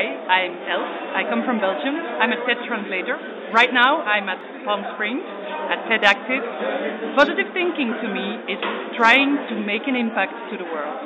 Hi, I'm Els. I come from Belgium. I'm a TED translator. Right now, I'm at Palm Springs at TED Active. Positive thinking to me is trying to make an impact to the world.